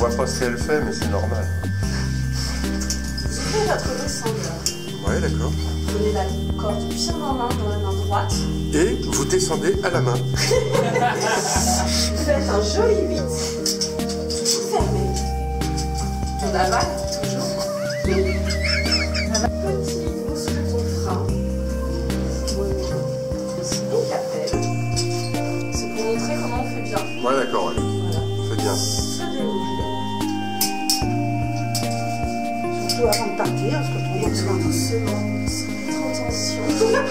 voit pas ce qu'elle fait, mais c'est normal. Vous ouvrez votre descendeur. Ouais, d'accord. Vous prenez la corde bien en main dans la main droite. Et vous descendez à la main. Vous faites un joli 8. Vous fermez. On avale toujours. Petit muscle de ton frein. C'est pour montrer comment on fait bien. Ouais, d'accord. Bien. Surtout avant de partir, parce que tout le monde se Tout doucement, sans mettre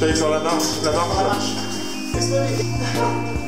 j'ai sur la marche, la marche. Ça marche.